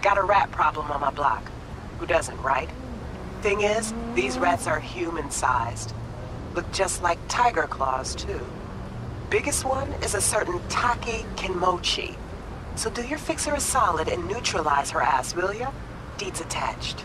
Got a rat problem on my block. Who doesn't, right? Thing is, these rats are human-sized. Look just like Tyger Claws, too. Biggest one is a certain Taki Kenmochi. So do your fixer a solid and neutralize her ass, will ya? Deeds attached.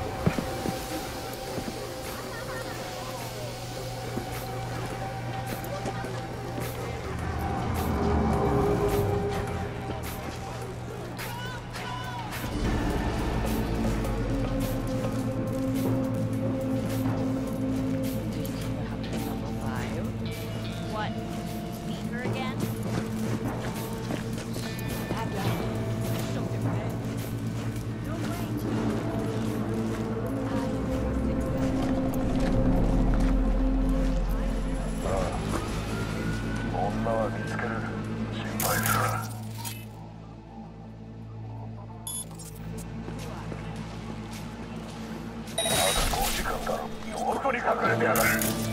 你看看那边儿。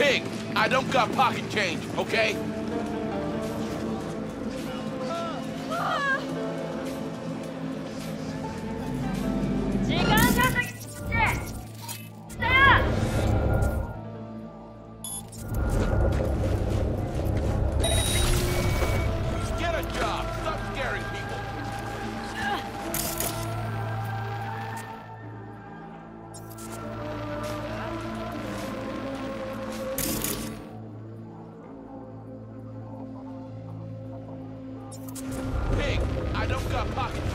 Pig, I don't got pocket change, okay? Got pocket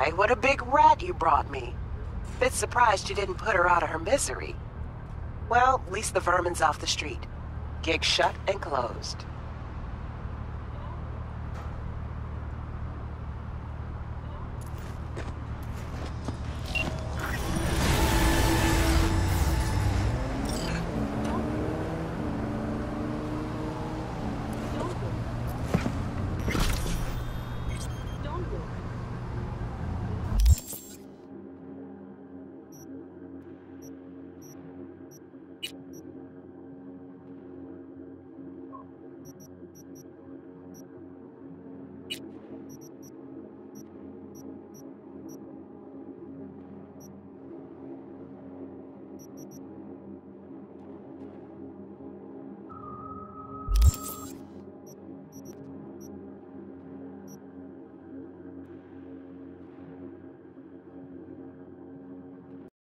My, what a big rat you brought me. Bit surprised you didn't put her out of her misery. Well, at least the vermin's off the street. Gig shut and closed.